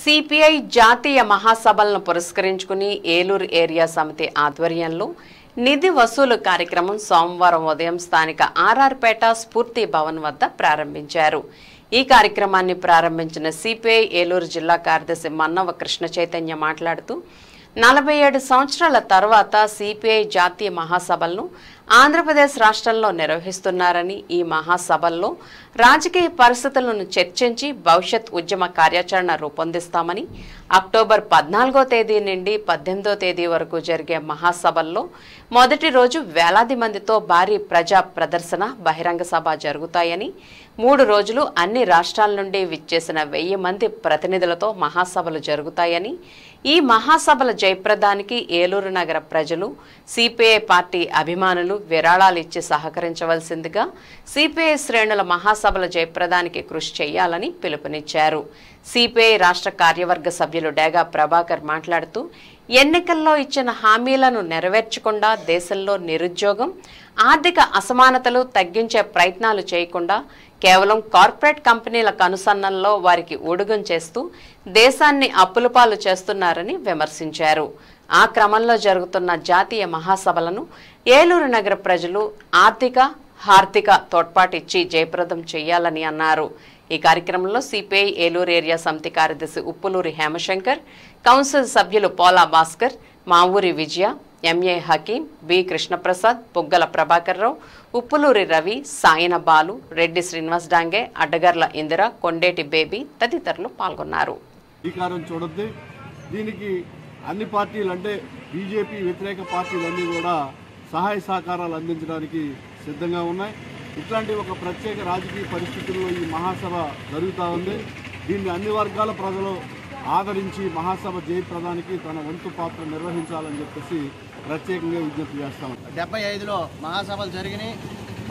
CPI జాతీయ మహాసభలను పురస్కరించుకుని Eluru area సమితి ఆధ్వర్యంలో నిధి వసూలు కార్యక్రమం సోమవారం ఉదయం స్థానిక ఆర్ఆర్పేట స్ఫూర్తి భవన్ వద్ద ప్రారంభించారు. ఈ కార్యక్రమాన్ని ప్రారంభించిన సిపిఐ ఏలూరు జిల్లా కార్యదర్శి మన్నవ కృష్ణ చైతన్య మాట్లాడుతూ నలభై ఏడు సంవత్సరాల తర్వాత సిపిఐ జాతీయ మహాసభలను ఆంధ్రప్రదేశ్ రాష్ట్రంలో నిర్వహిస్తున్నారని ఈ మహాసభల్లో రాజకీయ పరిస్థితులను చర్చించి భవిష్యత్ ఉద్యమ కార్యాచరణ రూపొందిస్తామని అక్టోబర్ పద్నాలుగో తేదీ నుండి పద్దెనిమిదో తేదీ వరకు జరిగే మహాసభల్లో మొదటి రోజు వేలాది మందితో భారీ ప్రజా ప్రదర్శన బహిరంగ సభ జరుగుతాయని మూడు రోజులు అన్ని రాష్ట్రాల నుండి విచ్చేసిన వెయ్యి మంది ప్రతినిధులతో మహాసభలు జరుగుతాయని ఈ మహాసభల జయప్రదానికి ఏలూరు నగర ప్రజలు సిపిఐ పార్టీ అభిమానులు విరాళాలు ఇచ్చి సహకరించవలసిందిగా సిపిఐ శ్రేణుల మహాసభల జయప్రదానికి కృషి చేయాలని పిలుపునిచ్చారు. సిపిఐ రాష్ట్ర కార్యవర్గ సభ్యులు డేగా ప్రభాకర్ మాట్లాడుతూ ఎన్నికల్లో ఇచ్చిన హామీలను నెరవేర్చకుండా దేశంలో నిరుద్యోగం ఆర్థిక అసమానతలు తగ్గించే ప్రయత్నాలు చేయకుండా కేవలం కార్పొరేట్ కంపెనీల కనుసన్నల్లో వారికి ఉడుగం చేస్తూ దేశాన్ని అప్పులపాలు చేస్తున్నారని విమర్శించారు. ఆ క్రమంలో జరుగుతున్న జాతీయ మహాసభలను ఏలూరు నగర ప్రజలు ఆర్థిక హార్దిక తోడ్పాటిచ్చి జయప్రదం చేయాలని అన్నారు. ఈ కార్యక్రమంలో సిపిఐ ఏలూరు ఏరియా సమితి కార్యదర్శి ఉప్పులూరి హేమశంకర్ కౌన్సిల్ సభ్యులు Pola Bhaskar Mavuri Vijaya M A Hakeem B Krishnaprasad Puggala Prabhakarrao Uppuluri Ravi Sayana Balu Reddy Srinivas Dange Addagarla Indira Kondeti Baby తదితరులు పాల్గొన్నారు. దీనికి అన్ని పార్టీలు అంటే బీజేపీ వ్యతిరేక పార్టీలన్నీ కూడా సహాయ సహకారాలు అందించడానికి సిద్ధంగా ఉన్నాయి. ఇట్లాంటి ఒక ప్రత్యేక రాజకీయ పరిస్థితుల్లో ఈ మహాసభ జరుగుతూ ఉంది. దీన్ని అన్ని వర్గాల ప్రజలు ఆదరించి మహాసభ జయప్రదానికి తన వంతు పాత్ర నిర్వహించాలని చెప్పేసి ప్రత్యేకంగా విజ్ఞప్తి చేస్తాం డెబ్బై ఐదులో మహాసభలు జరిగినాయి.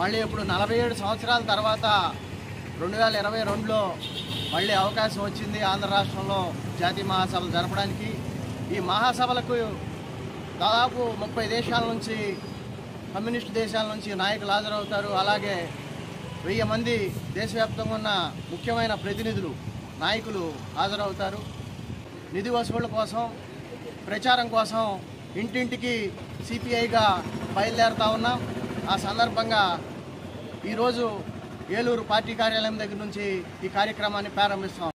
మళ్ళీ ఇప్పుడు నలభై ఏడు సంవత్సరాల తర్వాత రెండు వేల ఇరవై రెండులో మళ్ళీ అవకాశం వచ్చింది ఆంధ్ర రాష్ట్రంలో జాతీయ మహాసభలు జరపడానికి. ఈ మహాసభలకు దాదాపు ముప్పై దేశాల నుంచి కమ్యూనిస్ట్ దేశాల నుంచి నాయకులు హాజరవుతారు. అలాగే వెయ్యి మంది దేశవ్యాప్తంగా ఉన్న ముఖ్యమైన ప్రతినిధులు నాయకులు హాజరవుతారు. నిధి వసూళ్ళ కోసం ప్రచారం కోసం ఇంటింటికి సిపిఐగా బయలుదేరుతా ఉన్నాం. ఆ సందర్భంగా ఈరోజు ఏలూరు పార్టీ కార్యాలయం దగ్గర నుంచి ఈ కార్యక్రమాన్ని ప్రారంభిస్తాం.